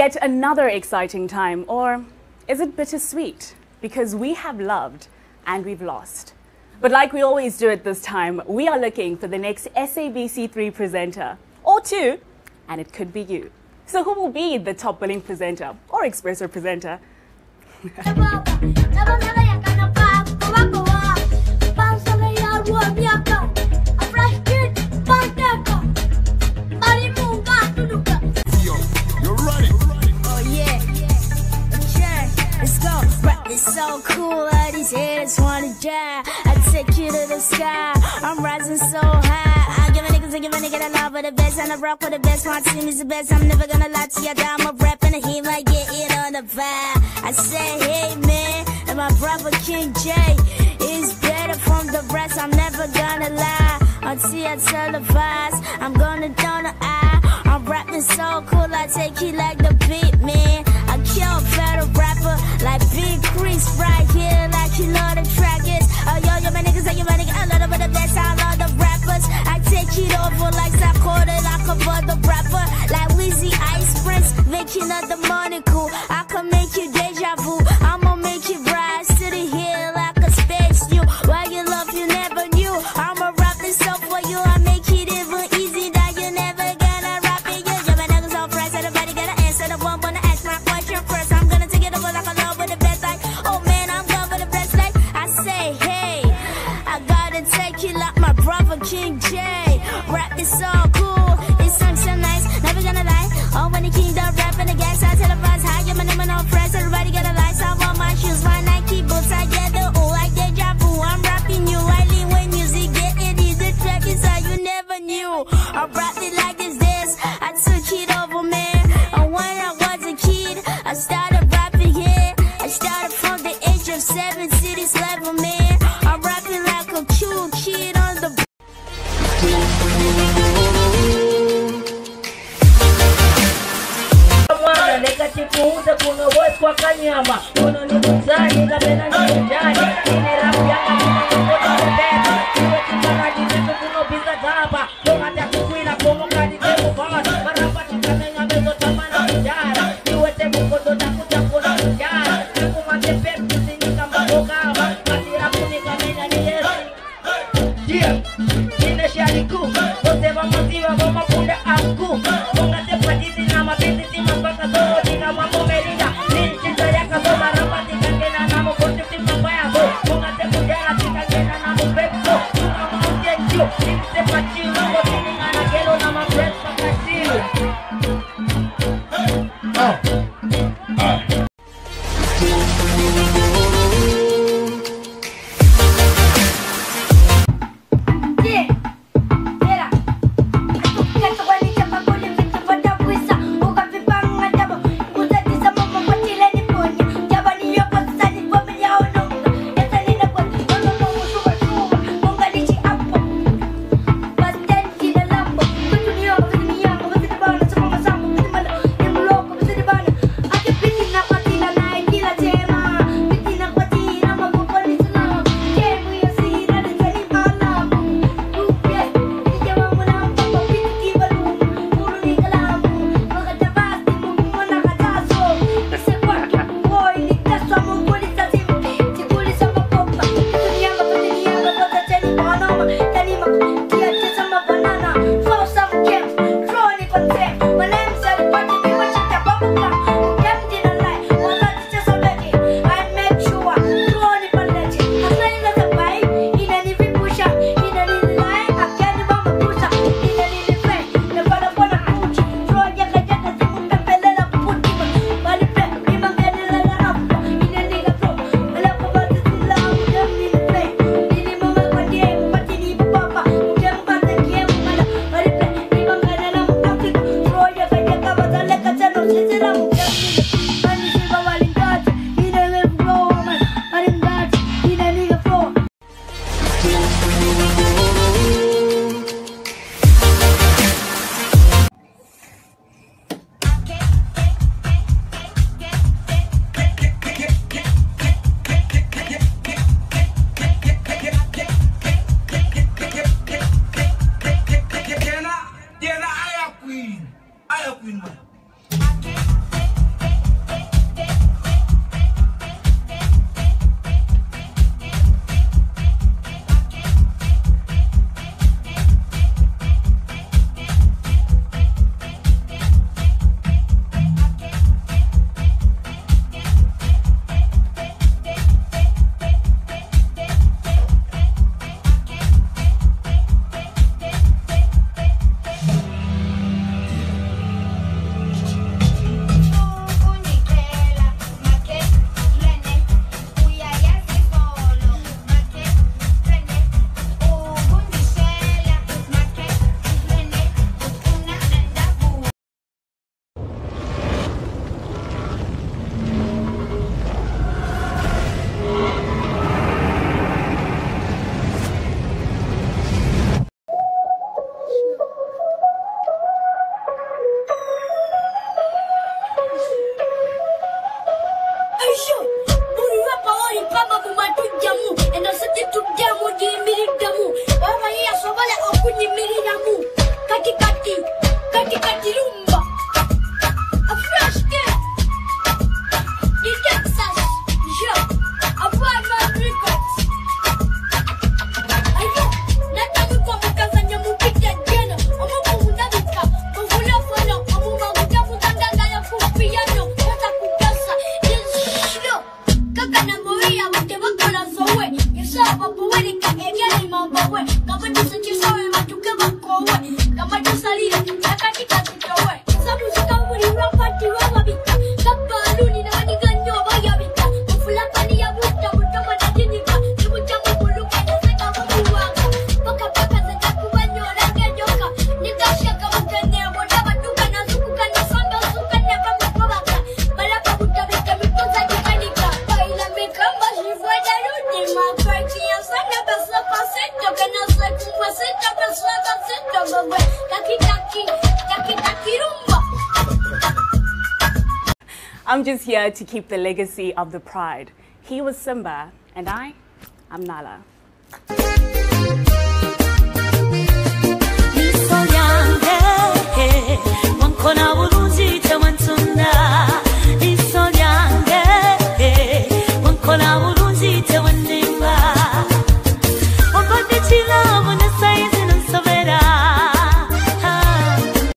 Yet another exciting time, or is it bittersweet? Because we have loved and we've lost. But like we always do at this time, we are looking for the next SABC3 presenter, or two, and it could be you. So who will be the top billing presenter or Expresso presenter? just wanna die. I take you to the sky. I'm rising so high. I give a niggas, I give a nigga the love of the best. And I rock for the best. My team is the best. I'm never gonna lie to you. I'm a rap and a heat like get it on the vibe. I say, hey man, and my brother King J is better from the rest. I'm never gonna lie. Until I tell the televised, I'm gonna donor eye. I'm rapping kitchen of the morning. nega te conta com não voz com a calhama. Quando não sai, nega bem de Jane. Mineira piada, que não tem poder de pé Eu te falar de dentro que não pisa gaba Yeah. I have been mine. I'm just here to keep the legacy of the pride. He was Simba, and I, I'm Nala. He's so young.